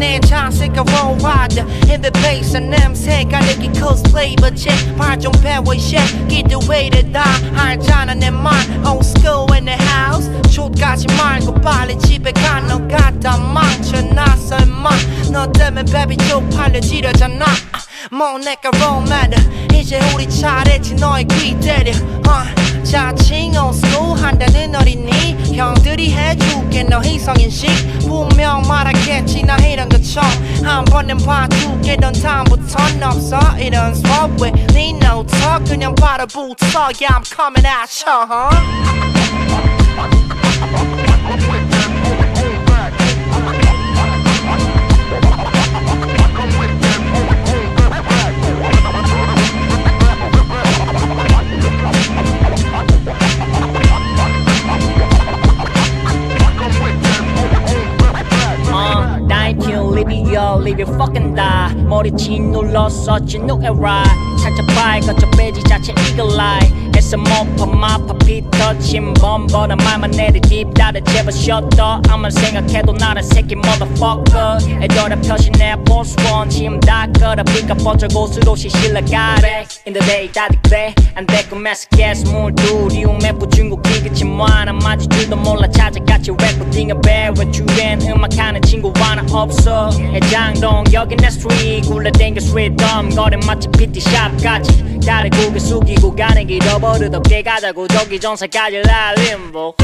내 자세가 worldwide. Bass and 냄새가 내게 cosplay But check. 발좀 배워 이 새끼들 왜 이래 다 알잖아 내말. Old school in the house. 족가지 말고 빨리 집에 가너 갖다 망쳐놨어 임마. 너 때문에 baby 쪽팔려 지려잖아. 뭐 내가 로맨 이제 우리 차례지 너의 귀 때려 uh, 자칭 old 한다는 어린이. 형들이 해줄게 너 희성인식. 분명 말하겠 지나 이런 거처럼 한 번은 봐줄게 넌 다음부턴 없어 이런 수업 왜네 노트 그냥 바로 붙어 Yeah I'm coming at you huh? 나이팅 리비어 리비 fucking die. 머리치 눌렀어 진노 에라. 살짝 빨갛죠 빼지 자체 이글 라이 애써 모파 마파 피터 침범버는 말만 내리 딥다를 제발 쉬었다. 아무리 생각해도 나를 새끼 motherfucker. 애들의 표시내 보스원 지금 다 끌어 비가 번쩍 곳으로 시실러가래. In the day 다들 그래. 안 되고 매스게스 물두리움에 부중국 뭐 하나 맞을 줄도 몰라 찾아같이 레코딩에 배워 주변 음악하는 친구 하나 없어? 해장동 여긴 내 스트리트 굴러댕겨 스트리트덤 거리 마치 PT샵같이. 다리 고개 숙이고 가는 길 잃어 버릇 없게 가자고 저기 전사까지 날 림보